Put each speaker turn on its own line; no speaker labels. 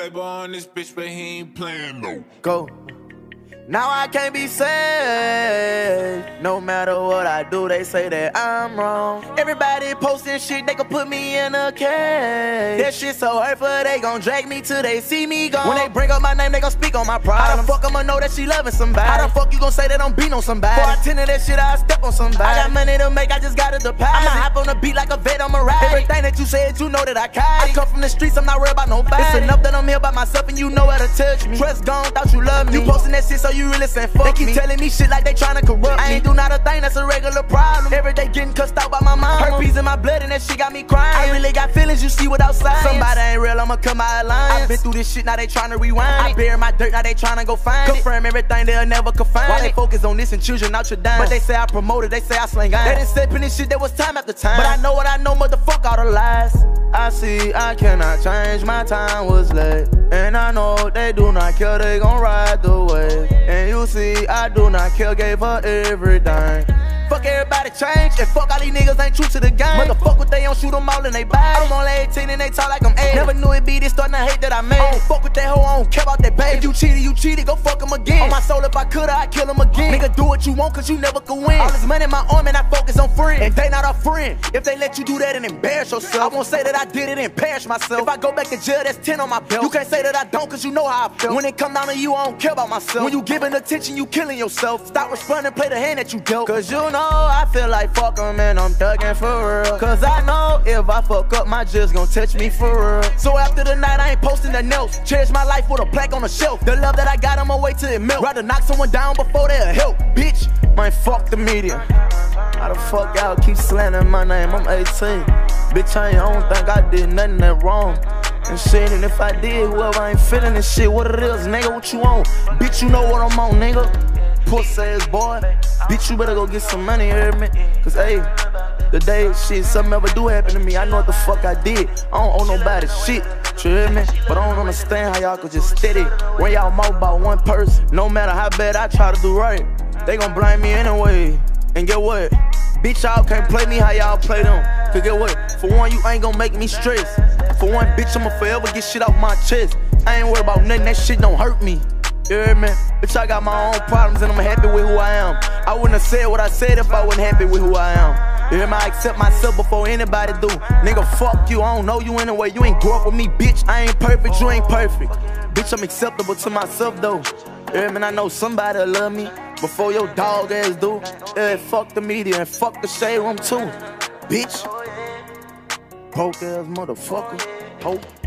paper on this bitch, but he ain't playing no.
Go. Now I can't be saved. No matter what I do, they say that I'm wrong. Everybody posting shit, they gon' put me in a cage. That shit so hurtful, they gon' drag me till they see me gone. When they bring up my name, they gon' speak on my pride. How the fuck I'ma know that she loving somebody? How the fuck you gon' say that I'm beat on somebody? Before I tend to that shit, I step on somebody. I got money to make, I just gotta deposit. I'ma hop on the beat like a vet, I'ma ride. Everything that you said, you know that I carry. I come from the streets, I'm not worried about nobody. It's enough that I'm here by myself and you know how to touch me. Trust gone, thought you loved me. You posting that shit so you really saying fuck They keep me. telling me shit like they tryna corrupt I ain't do not a thing, that's a regular problem. Every day getting cussed out by my mom. Herpes in my blood and that shit got me crying. I really got feelings you see without science. Somebody ain't real, I'ma cut my alliance. I been through this shit, now they tryna rewind. I bury my dirt, now they tryna go find Confirm it. everything, they'll never confine Why they focus on this and children out your dime? But they say I promoted, they say I slang iron. They didn't step in this shit, there was time after time. But I know what I know, motherfuck all the lies. I see I cannot change, my time was late. And I know they do not care, they gon' ride the wave. And you see, I do not care, gave her everything. Fuck everybody change, and fuck all these niggas ain't true to the game. Motherfuck what they don't shoot them all in they body. I'm only 18 and they talk like I'm 8. Never knew it be this starting to hate that I made. I don't fuck with that hoe, I don't care about that baby. If you cheated, you cheated, go fuck him again. On my soul, if I could, I'd kill him again. Nigga, do what you want, cause you never could win. All this money in my arm, and I focus on friends. And they not a friend. If they let you do that and embarrass yourself, I won't say that I did it and perish myself. If I go back to jail, that's 10 on my belt. You can't say that I don't, cause you know how I feel. When it come down to you, I don't care about myself. When you giving attention, you killing yourself. Stop responding, play the hand that you dealt. Cause you know I feel like fuck em and I'm thuggin' for real. Cause I know if I fuck up, my jizz gon' touch me for real. So after the night, I ain't posting the notes. Cherish my life with a plaque on the shelf. The love that I got, on my way to it melt. Rather knock someone down before they'll help. Bitch, man, fuck the media. How the fuck y'all keep slandering my name? I'm 18. Bitch, I, ain't, I don't think I did nothing that wrong. And shit, and if I did, whoever I ain't feeling this shit, what it is, nigga, what you want? Bitch, you know what I'm on, nigga pussy ass boy. Bitch, you better go get some money, hear me? Cause, hey, the day shit, something ever do happen to me, I know what the fuck I did. I don't owe nobody shit, you hear me? But I don't understand how y'all could just steady when y'all mouth about one person. No matter how bad I try to do right, they gon' blame me anyway. And get what? Bitch, y'all can't play me how y'all play them. Cause get what? For one, you ain't gon' make me stress. For one, bitch, I'ma forever get shit off my chest. I ain't worried about nothing, that shit don't hurt me. You hear me? Bitch, I got my own problems and I'm happy with who I am. I wouldn't have said what I said if I wasn't happy with who I am. You hear me? I accept myself before anybody do. Nigga, fuck you. I don't know you anyway. You ain't grow up with me, bitch. I ain't perfect. You ain't perfect. Bitch, I'm acceptable to myself though. You hear me? I know somebody'll love me before your dog ass do. Yeah, fuck the media and fuck the shade room too. Bitch. Broke ass motherfucker. Hope.